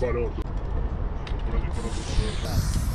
Barão. Procura de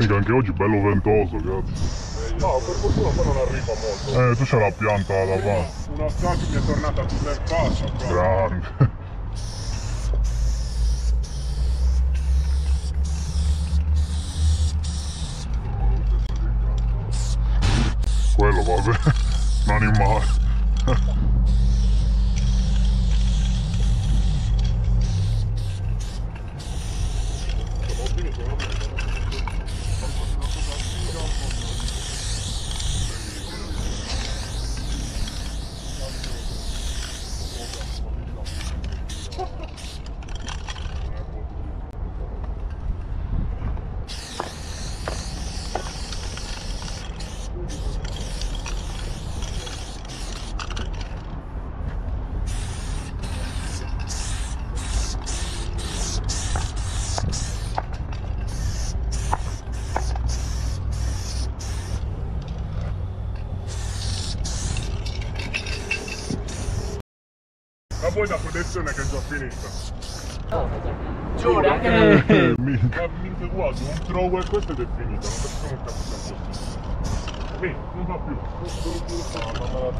mica anche oggi bello ventoso, cazzo. No, per fortuna poi non arriva molto. Eh, tu c'hai la pianta davanti. Una pianta mi è tornata tutta in faccia, bro. Grande. Quello vabbè, un animale. Poi da protezione che è già finita. Giuro, anche Eh, per... minchia. Ma minchia guarda, un throw e questo ed è finita, non capisco sia possibile. Mi, non va più. No, non me la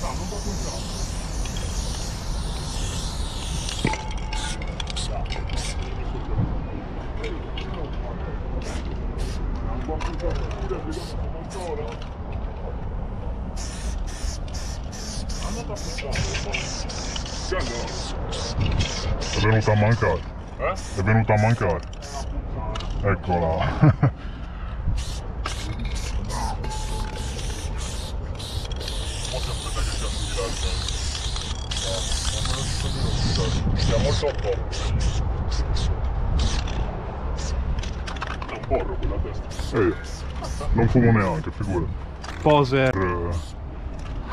No, non va più il cazzo. Un po' più pure, vediamo ancora. Andate a puntare, Che allora? È venuta a mancare. Eh? È venuta a mancare. Eccola. Siamo sotto. È un porro quella testa. Ehi, non fumo neanche, figura. Poser.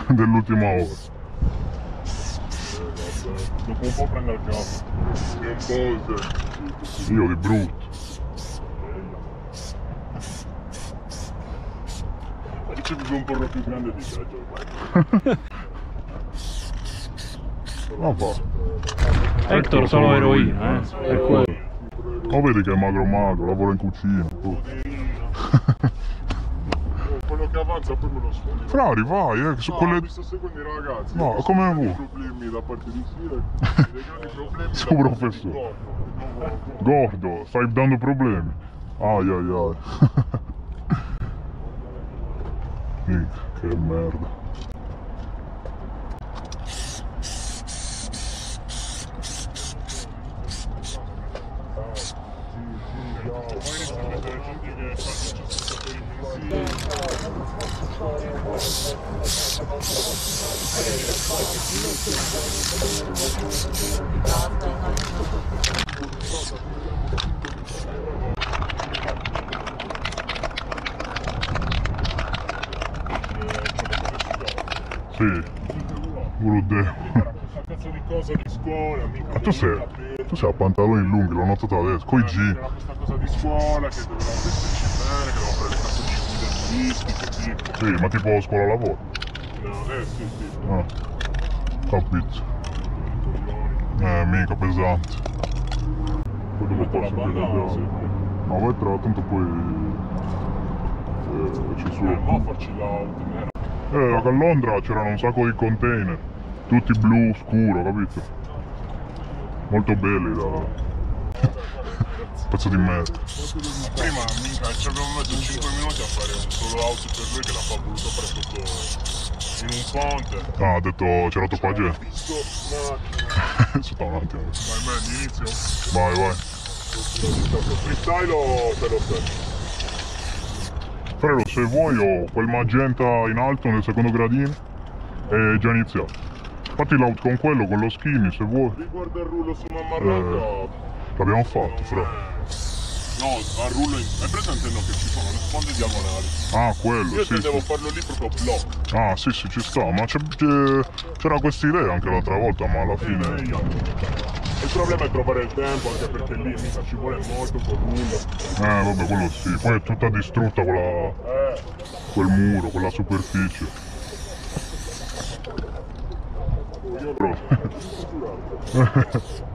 Dell'ultima ora. Dopo un po' prende il se... Io di brutto. C'è un porro più grande di te, ormai. Ma va. Hector solo eroina, eh. Quello. Ma vedi che è magro magro, lavora in cucina. Quello che avanza poi me lo sfondi. Frari, vai, eh, su No, quelle... mi sto seguendo i ragazzi. No, come sono vuoi. problemi da parte di Sira, dei grandi problemi Su professore. Gordo. Stai dando problemi. Ai ai ai. Minchia, che merda. Sì. Questa cazzo di cosa di scuola, mica tu sei, tu sei a pantaloni lunghi, l'ho notato adesso, coi G. Questa cosa di scuola che dovevamo vestirci bene, che dovevamo fare le cazzo di guide turistiche, tipo. Sì, ma tipo scuola lavoro. No, eh sì, sì. Ah, capito. Eh, mica pesante. Poi dopo banda, anche sì. Ma vai tra tanto poi eh, ci Eh, sono. mo farci l'auto, nera. Eh, a Londra c'erano un sacco di container, tutti blu scuro, capito? Molto belli da. Pezzo di merda. Prima, minchia, ci abbiamo messo 5 minuti a fare un solo auto per lui che l'ha fa voluto fare sotto in un ponte. Ah, ha detto c'era macchina. Sto davanti. eh. Vai, man, inizio. Vai, vai. Freestyle o per lo stesso? Frero, se vuoi ho quel magenta in alto nel secondo gradino è già iniziato. Fatti l'auto con quello, con lo skinny se vuoi. Riguardo il rullo su Mammarrato. L'abbiamo fatto, Frero. No, al rullo in... Hai presente no, che ci sono le sponde diagonali? Ah, quello, Io sì. intendevo sì. farlo lì proprio block. Ah, sì, sì, ci sta. Ma c'era questa idea anche l'altra volta, ma alla fine... Il problema è trovare il tempo, anche perché lì mica ci vuole molto col rullo. Eh, vabbè, quello sì. Poi è tutta distrutta quella, Eh, quel muro, quella superficie. Però-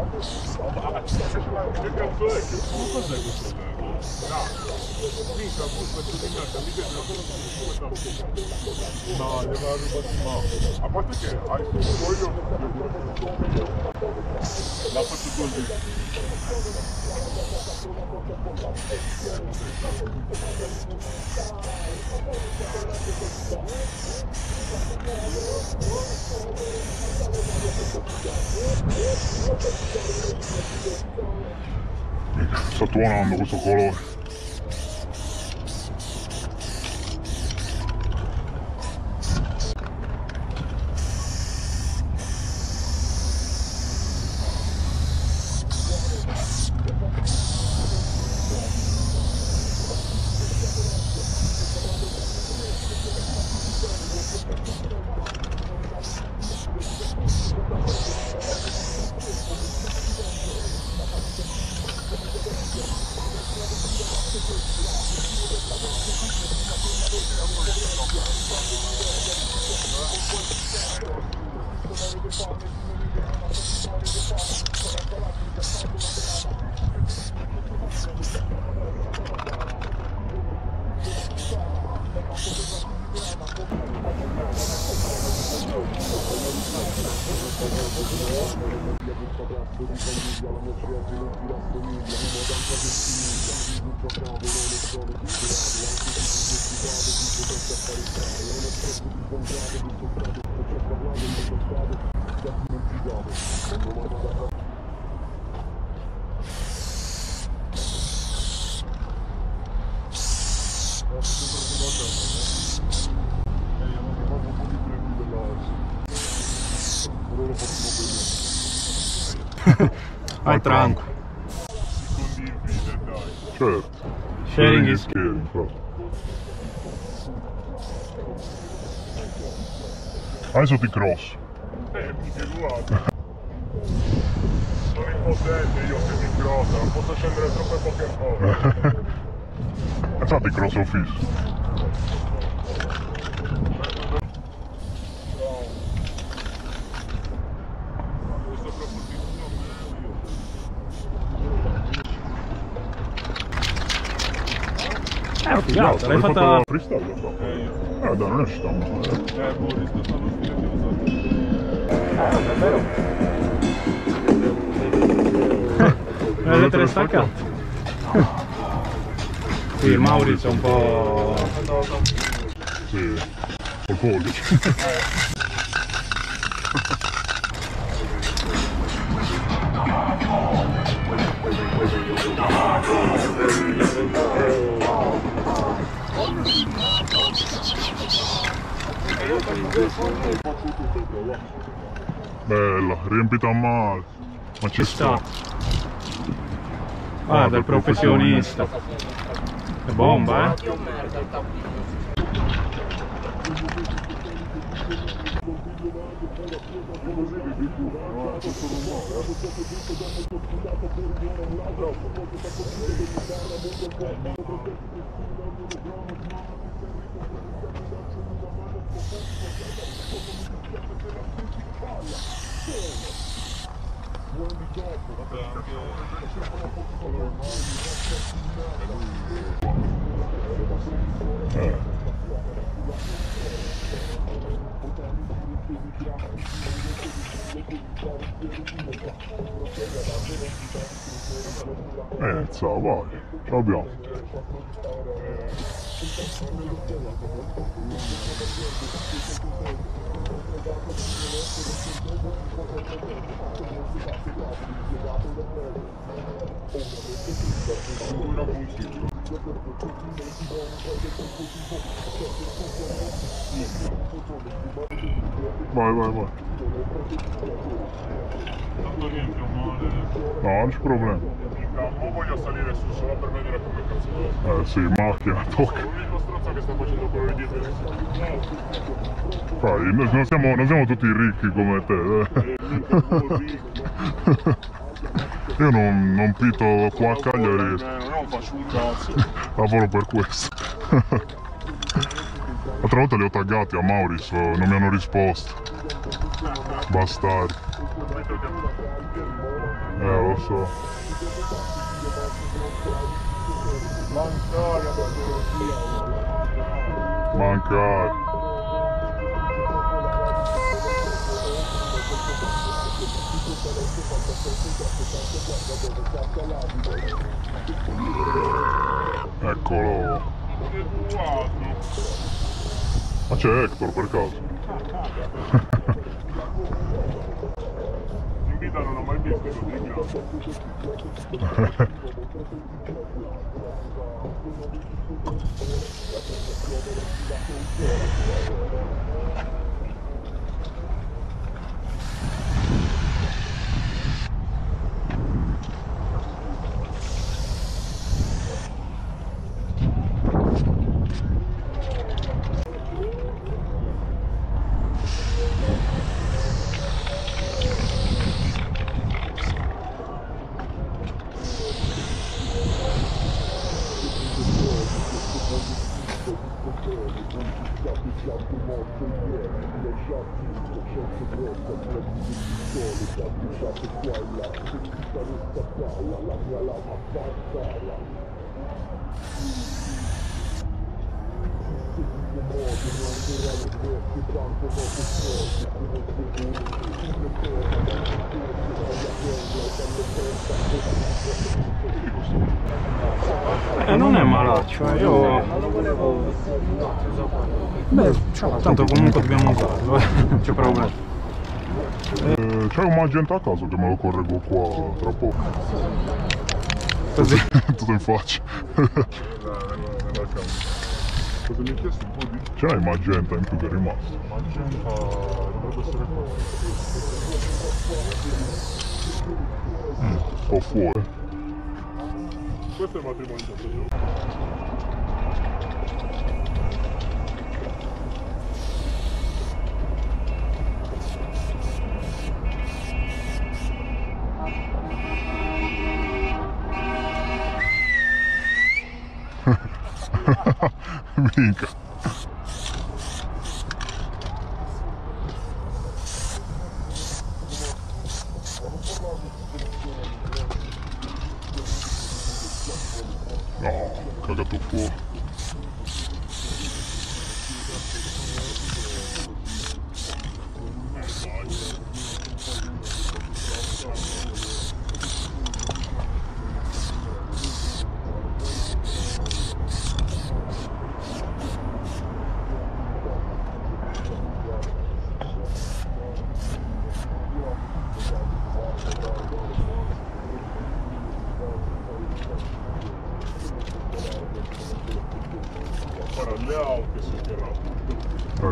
che cazzo è? Che cos'è questo tempo? Mica, Vai tranquillo. Condivide, dai. Certo. Sharing is caring, proprio. Adesso ti cross. Eh, mica guarda. Sono impotente io che mi crossa, non posso scendere troppe poche volte. Infatti cross fisso. Eh, ho figato, l'hai fatto fatta... freestyle però. Eh, io. Eh dai, non è sta male. Eh, Boris, questo è uno stile che ho usato. Le lettere staccate. Sì, Maurizio è un po'... Sì. Col pollice. Bella, riempita male. Ma ci sta. Guarda, il professionista. È bomba, eh? Eh. Ciao, vai. Ce l'abbiamo. Una puntino. Vai, vai, vai. Tanto niente, male. No, non c'è problema. Mo voglio salire su solo per vedere come cazzo va. Eh sì, macchina, tocca. L'unico stronzo che sta facendo quello di dietro Fai, noi non siamo, non siamo tutti ricchi come te. eh. Io non, non pito qua a Cagliari, non faccio un cazzo. lavoro per questo. L'altra volta li ho taggati a Mauris, eh, non mi hanno risposto. Bastardi. Eh, lo so. Mancare. Eccolo. Ma c'è Hector per caso? たの名前ですけどね。Eh, non è malaccio, eh, io... Beh, tanto comunque dobbiamo usarlo, eh. non c'è problema. Eh, c'hai un magenta a caso che me lo correggo qua tra poco. Così. Tutto in faccia. Cosa mi hai chiesto un po' di Ce magenta in più che è rimasto. magenta? Dovrebbe essere qua. Un po' fuori. Questo è il matrimonio di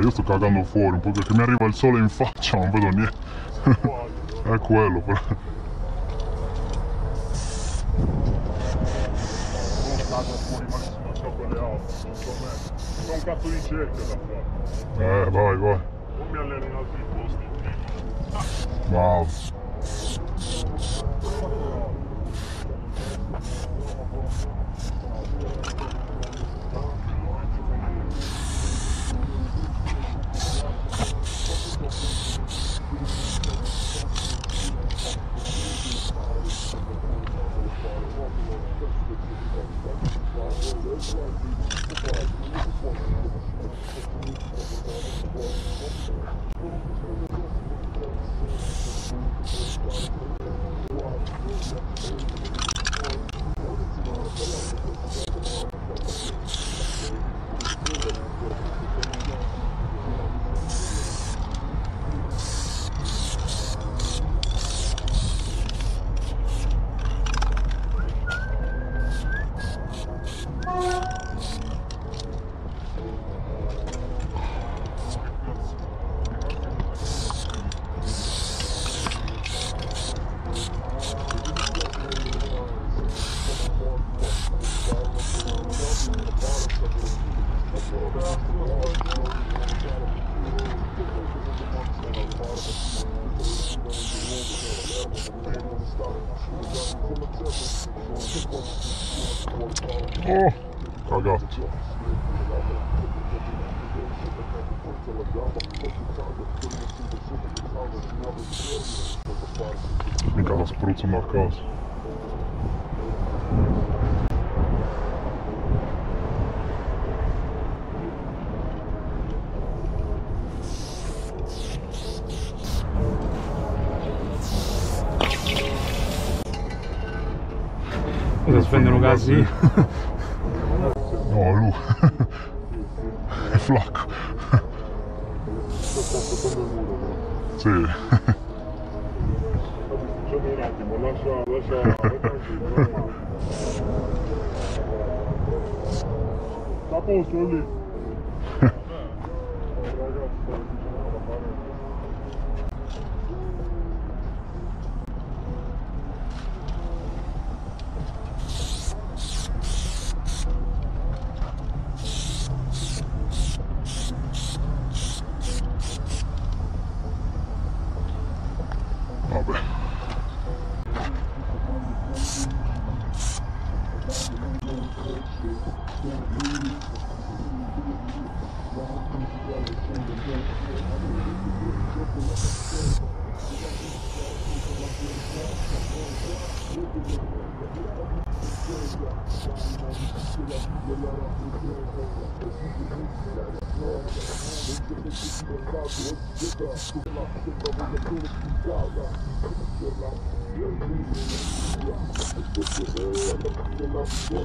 io sto cagando fuori un po' perché mi arriva il sole in faccia, non vedo niente. È quello però. Un cazzo di cerchio da fare. Eh, vai, vai. Non mi alleno in altri posti. Bravo. Oh, cagato. Mica la spruzzano a caso. Cosa si prendono casi? No, lui. È flacco. Sì. Facciamo un attimo, lascia, lascia, tranquillo. Sta a posto lì. Vabbè.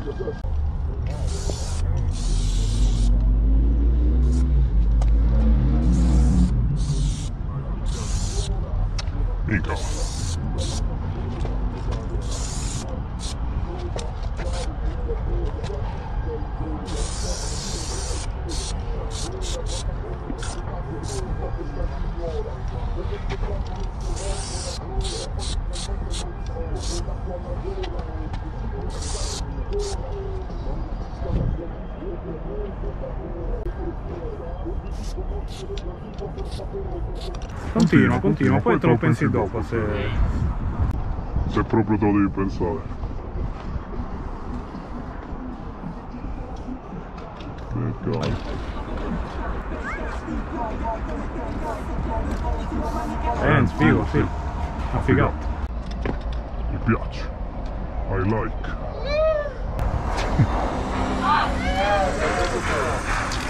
Mica. Continua, continua, poi te lo pensi dopo se... Se proprio te lo devi pensare. Ecco. Eh, figo, sì. Affigato. Mi piace. I like.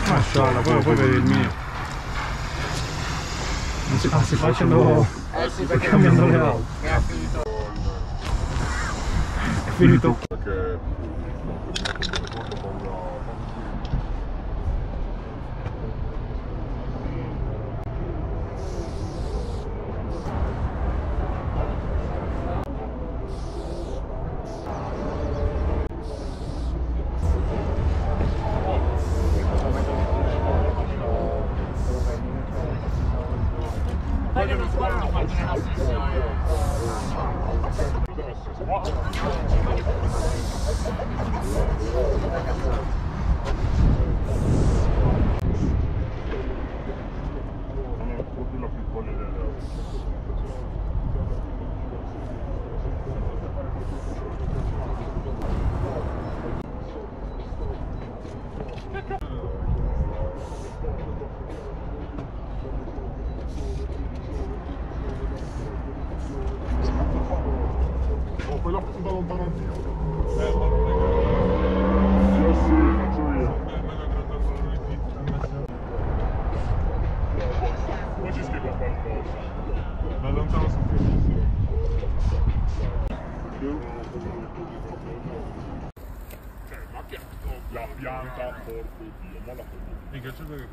Mashallah, poi, poi vedi il mio. Si, ah, si facendo... Eh sì, perché cambiando le auto. ha finito È finito. Perché But it was one of my houses, so yeah.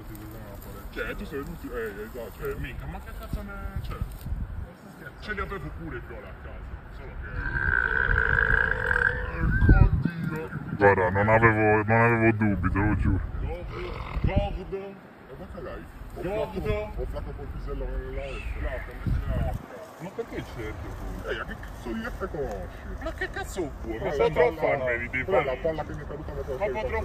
Così bisogna fare. Cioè, tu sei venuto. Eh, esatto. Cioè, minchia, ma che cazzo ne. Cioè. Ce li avevo pure i viola a casa. Solo che. Ecco Dio. Guarda, non avevo, non avevo dubbi, te lo giuro. Gordo. E ma che lei? Gordo. Ho fatto col pisello là. Là, ma perché cerchi tu? Ehi, che cazzo di F conosci? Ma che cazzo vuoi? Ma potrò farmeli dei Quella palla che mi è caduta da Ma potrò